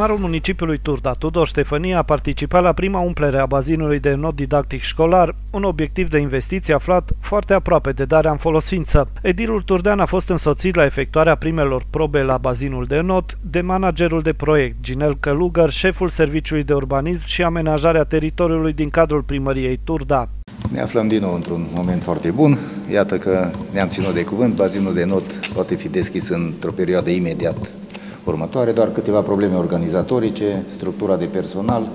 Primarul municipiului Turda, Tudor Ștefănie, a participat la prima umplere a bazinului de not didactic școlar, un obiectiv de investiție aflat foarte aproape de darea în folosință. Edilul Turdean a fost însoțit la efectuarea primelor probe la bazinul de not de managerul de proiect, Ginel Călugăr, șeful Serviciului de Urbanism și Amenajarea Teritoriului din cadrul primăriei Turda. Ne aflăm din nou într-un moment foarte bun. Iată că ne-am ținut de cuvânt. Bazinul de not poate fi deschis într-o perioadă imediat următoare, doar câteva probleme organizatorice, structura de personal,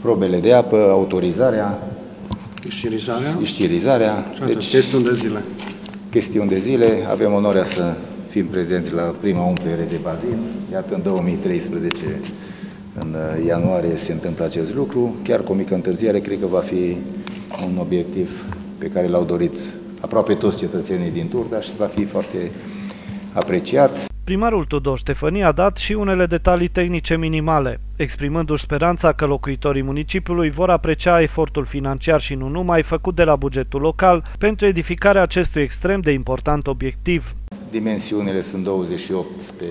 probele de apă, autorizarea, Știrizarea? știrizarea. Deci, chestiuni de zile. chestiuni de zile. Avem onoarea să fim prezenți la prima umplere de bazin. Iată, în 2013, în uh, ianuarie, se întâmplă acest lucru. Chiar cu o mică întârziere, cred că va fi un obiectiv pe care l-au dorit aproape toți cetățenii din Turda și va fi foarte apreciat. Primarul Tudor Ștefănie a dat și unele detalii tehnice minimale, exprimându-și speranța că locuitorii municipiului vor aprecia efortul financiar și nu numai făcut de la bugetul local pentru edificarea acestui extrem de important obiectiv. Dimensiunile sunt 28 pe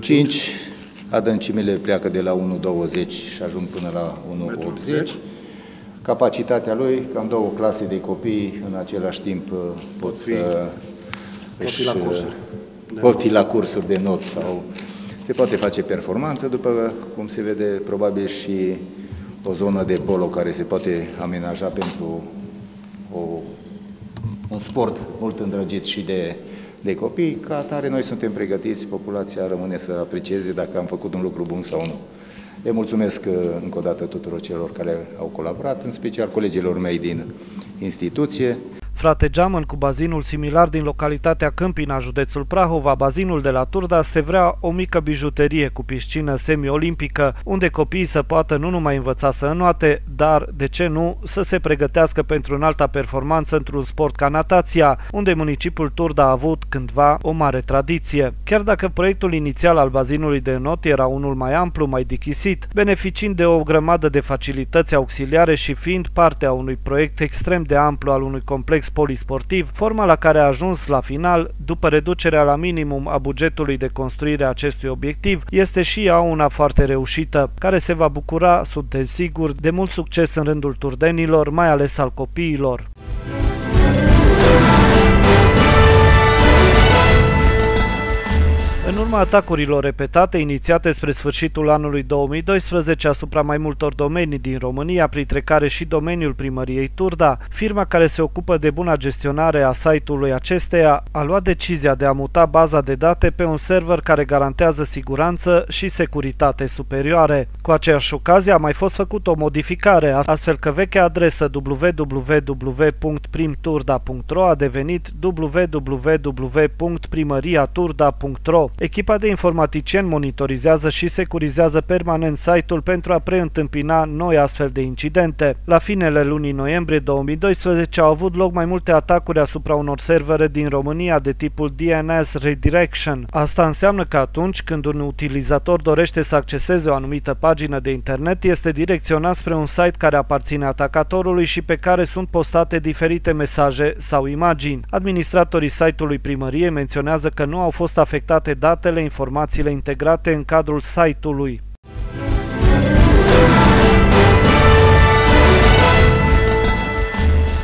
12,5, adâncimile pleacă de la 1,20 și ajung până la 1,80. Capacitatea lui, cam două clase de copii în același timp uh, pot să Pot fi la își, uh, cursuri. pot fi la cursuri de not sau se poate face performanță, după cum se vede probabil și o zonă de polo care se poate amenaja pentru o un sport mult îndrăgit și de, de copii. Ca atare, noi suntem pregătiți, populația rămâne să aprecieze dacă am făcut un lucru bun sau nu. Le mulțumesc uh, încă o dată tuturor celor care au colaborat, în special colegilor mei din instituție. Frate Geamăn, cu bazinul similar din localitatea Câmpina, județul Prahova, bazinul de la Turda, se vrea o mică bijuterie cu piscină semi-olimpică, unde copiii să poată nu numai învăța să înoate, dar, de ce nu, să se pregătească pentru înalta performanță într-un sport ca natația, unde municipiul Turda a avut cândva o mare tradiție. Chiar dacă proiectul inițial al bazinului de not era unul mai amplu, mai dichisit, beneficiind de o grămadă de facilități auxiliare și fiind parte a unui proiect extrem de amplu al unui complex polisportiv, forma la care a ajuns la final, după reducerea la minimum a bugetului de construire a acestui obiectiv, este și ea una foarte reușită, care se va bucura, suntem siguri, de mult succes în rândul turdenilor, mai ales al copiilor. În urma atacurilor repetate inițiate spre sfârșitul anului 2012 asupra mai multor domenii din România, printre care și domeniul primăriei Turda, firma care se ocupă de buna gestionare a site-ului acesteia a luat decizia de a muta baza de date pe un server care garantează siguranță și securitate superioare. Cu aceeași ocazie a mai fost făcută o modificare, astfel că vechea adresă www.primturda.ro a devenit www.primariaturda.ro Echipa de informaticieni monitorizează și securizează permanent site-ul pentru a preîntâmpina noi astfel de incidente. La finele lunii noiembrie 2012 au avut loc mai multe atacuri asupra unor servere din România de tipul DNS Redirection. Asta înseamnă că atunci când un utilizator dorește să acceseze o anumită pagină de internet, este direcționat spre un site care aparține atacatorului și pe care sunt postate diferite mesaje sau imagini. Administratorii site-ului primăriei menționează că nu au fost afectate datele, informațiile integrate în cadrul site-ului.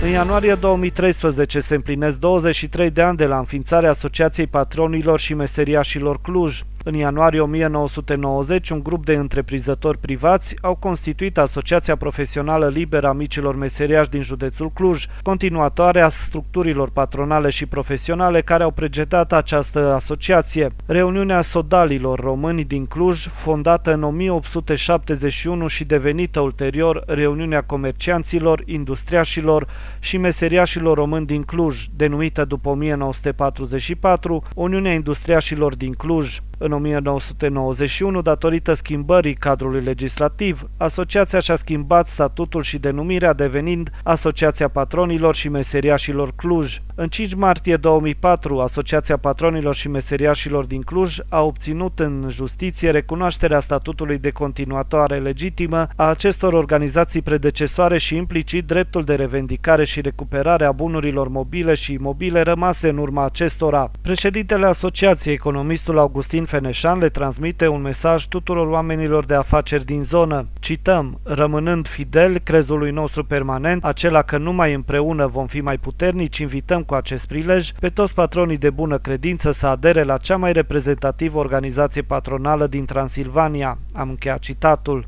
În ianuarie 2013 se împlinesc 23 de ani de la înființarea Asociației Patronilor și Meseriașilor Cluj. În ianuarie 1990, un grup de întreprinzători privați au constituit Asociația Profesională Liberă a Micilor Meseriași din județul Cluj, continuatoare a structurilor patronale și profesionale care au precedat această asociație. Reuniunea Sodalilor Români din Cluj, fondată în 1871 și devenită ulterior Reuniunea Comercianților, Industriașilor și Meseriașilor Români din Cluj, denumită după 1944 Uniunea Industriașilor din Cluj. În 1991, datorită schimbării cadrului legislativ, asociația și-a schimbat statutul și denumirea devenind Asociația Patronilor și Meseriașilor Cluj. În 5 martie 2004, Asociația Patronilor și Meseriașilor din Cluj a obținut în justiție recunoașterea statutului de continuatoare legitimă a acestor organizații predecesoare și implicit dreptul de revendicare și recuperare a bunurilor mobile și imobile rămase în urma acestora. Președintele Asociației, economistul Augustin Feneșan le transmite un mesaj tuturor oamenilor de afaceri din zonă. Cităm, rămânând fidel crezului nostru permanent, acela că numai împreună vom fi mai puternici, invităm cu acest prilej pe toți patronii de bună credință să adere la cea mai reprezentativă organizație patronală din Transilvania. Am încheiat citatul.